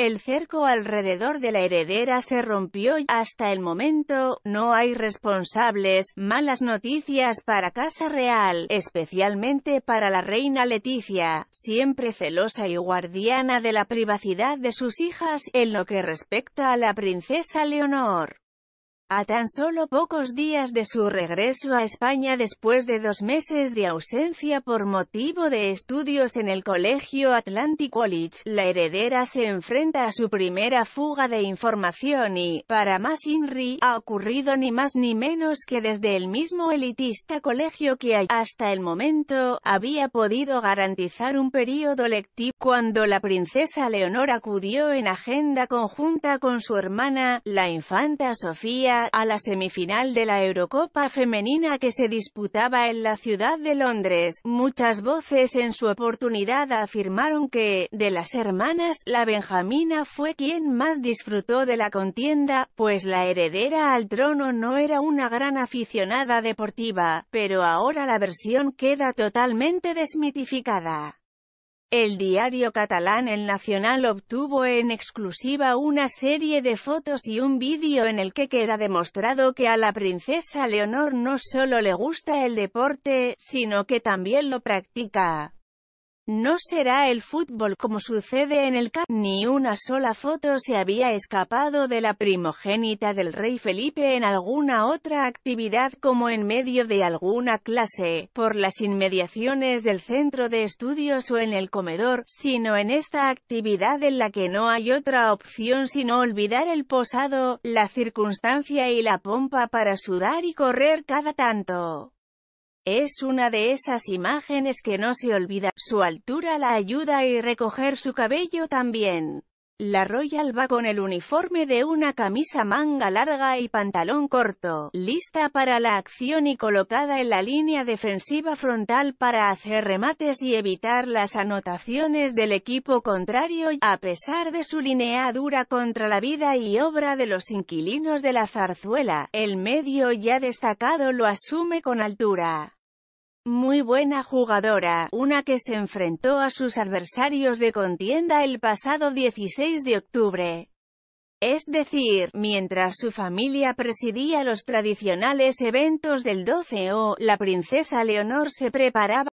El cerco alrededor de la heredera se rompió y, hasta el momento, no hay responsables. Malas noticias para Casa Real, especialmente para la reina Leticia, siempre celosa y guardiana de la privacidad de sus hijas, en lo que respecta a la princesa Leonor. A tan solo pocos días de su regreso a España después de dos meses de ausencia por motivo de estudios en el colegio Atlantic College, la heredera se enfrenta a su primera fuga de información y, para más INRI, ha ocurrido ni más ni menos que desde el mismo elitista colegio que hasta el momento, había podido garantizar un periodo lectivo, cuando la princesa Leonor acudió en agenda conjunta con su hermana, la infanta Sofía, a la semifinal de la Eurocopa femenina que se disputaba en la ciudad de Londres. Muchas voces en su oportunidad afirmaron que, de las hermanas, la Benjamina fue quien más disfrutó de la contienda, pues la heredera al trono no era una gran aficionada deportiva, pero ahora la versión queda totalmente desmitificada. El diario catalán El Nacional obtuvo en exclusiva una serie de fotos y un vídeo en el que queda demostrado que a la princesa Leonor no solo le gusta el deporte, sino que también lo practica. No será el fútbol como sucede en el CAP, ni una sola foto se había escapado de la primogénita del rey Felipe en alguna otra actividad como en medio de alguna clase, por las inmediaciones del centro de estudios o en el comedor, sino en esta actividad en la que no hay otra opción sino olvidar el posado, la circunstancia y la pompa para sudar y correr cada tanto. Es una de esas imágenes que no se olvida, su altura la ayuda y recoger su cabello también. La Royal va con el uniforme de una camisa manga larga y pantalón corto, lista para la acción y colocada en la línea defensiva frontal para hacer remates y evitar las anotaciones del equipo contrario, a pesar de su línea dura contra la vida y obra de los inquilinos de la zarzuela, el medio ya destacado lo asume con altura. Muy buena jugadora, una que se enfrentó a sus adversarios de contienda el pasado 16 de octubre. Es decir, mientras su familia presidía los tradicionales eventos del 12 o, la princesa Leonor se preparaba